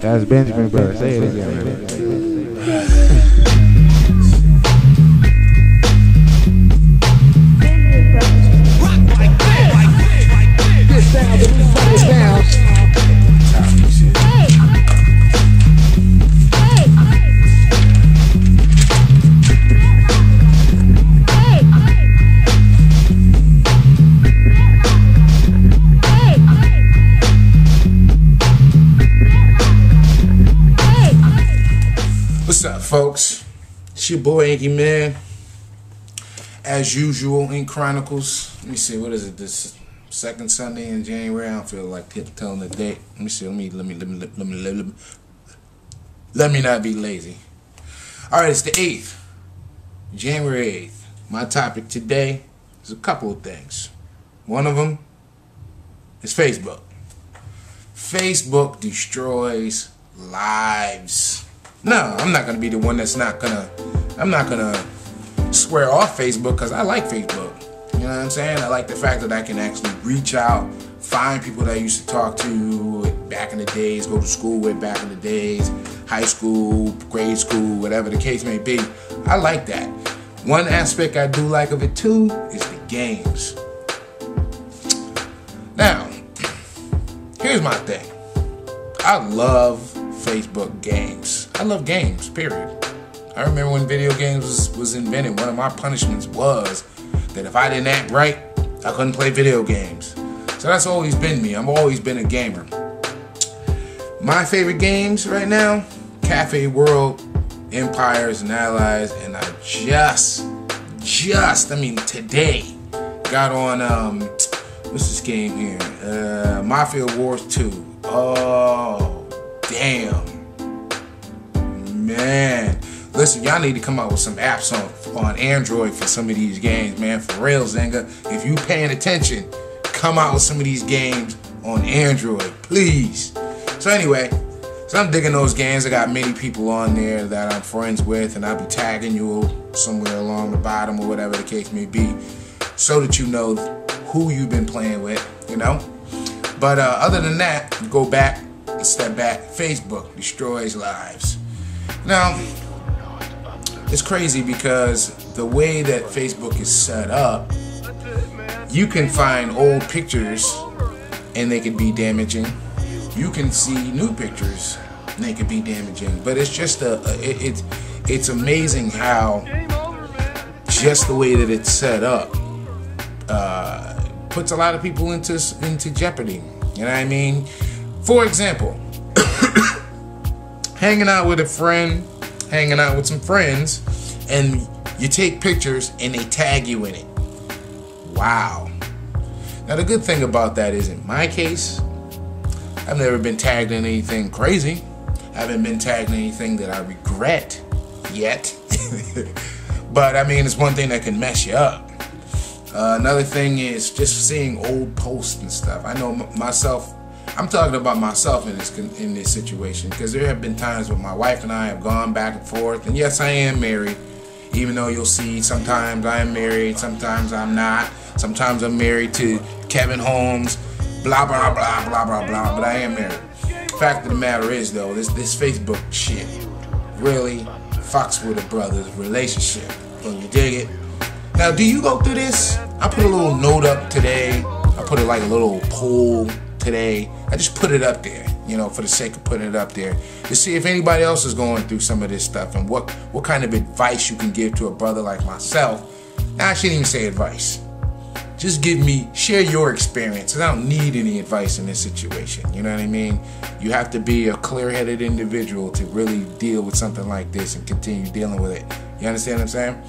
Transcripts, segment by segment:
That's Benjamin Burr. Say it again. Folks? It's your boy Inky Mann. As usual Inqronicles. Let me see, what is it? This second Sunday in January. I don't feel like telling the date. Let me see. Let me let me let me let me let me, let me, let me not be lazy. All right, it's the eighth, January eighth. My topic today is a couple of things. One of them is Facebook. Facebook destroys lives. No, I'm not gonna be the one that's not gonna. I'm not gonna swear off Facebook because I like Facebook. You know what I'm saying? I like the fact that I can actually reach out, find people that I used to talk to back in the days, go to school with back in the days, high school, grade school, whatever the case may be. I like that. One aspect I do like of it too is the games. Now, here's my thing. I love Facebook games. I love games, period. I remember when video games was, was invented, one of my punishments was that if I didn't act right, I couldn't play video games. So that's always been me. I've always been a gamer. My favorite games right now, Cafe World, Empires and Allies, and I just, just, I mean today, got on um what's this game here? Uh Mafia Wars 2. Oh Listen, y'all need to come out with some apps on, on Android for some of these games, man. For real, Zynga. If you paying attention, come out with some of these games on Android, please. So anyway, so I'm digging those games. I got many people on there that I'm friends with, and I'll be tagging you somewhere along the bottom or whatever the case may be, so that you know who you've been playing with, you know. But uh, other than that, go back, step back. Facebook destroys lives. Now, it's crazy because the way that Facebook is set up, you can find old pictures and they can be damaging. You can see new pictures and they can be damaging. But it's just a, a it, it's it's amazing how just the way that it's set up uh, puts a lot of people into into jeopardy. You know what I mean? For example, hanging out with a friend, hanging out with some friends, and you take pictures and they tag you in it. Wow. Now the good thing about that is in my case, I've never been tagged in anything crazy. I haven't been tagged in anything that I regret yet. but I mean, it's one thing that can mess you up. Uh, another thing is just seeing old posts and stuff. I know m- myself. I'm talking about myself in this in this situation because there have been times when my wife and I have gone back and forth. And yes, I am married, even though you'll see sometimes I am married, sometimes I'm not. Sometimes I'm married to Kevin Holmes, blah blah blah blah blah blah. But I am married. Fact of the matter is though, this this Facebook shit really fucks with a brother's relationship. When you dig it. Now, do you go through this? I put a little note up today. I put it like a little poll today. I just put it up there, you know, for the sake of putting it up there to see if anybody else is going through some of this stuff and what what kind of advice you can give to a brother like myself. I shouldn't even say advice. Just give me, share your experience. I don't need any advice in this situation. You know what I mean? You have to be a clear headed individual to really deal with something like this and continue dealing with it. You understand what I'm saying?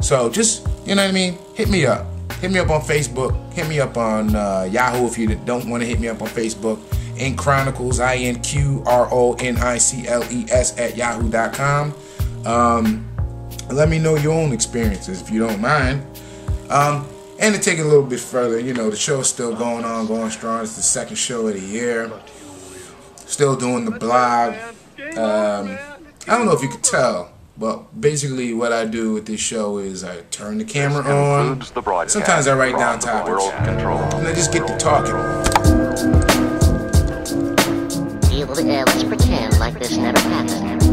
So just, you know what I mean? Hit me up. Hit me up on Facebook. Hit me up on uh, Yahoo if you don't want to hit me up on Facebook. Inqronicles, I N Q R O N I C L E S at yahoo.com. Um, let me know your own experiences if you don't mind. Um, and to take it a little bit further, you know, the show's still going on, going strong. It's the second show of the year. Still doing the blog. Um, I don't know if you could tell, but basically what I do with this show is I turn the camera on. The Sometimes I write down topics. And I just get to talking. deal. Uh, let's pretend like this never happened.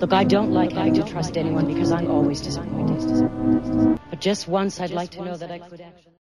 Look, I don't like having to trust anyone because I'm always disappointed. But just once, I'd like to know that I could actually.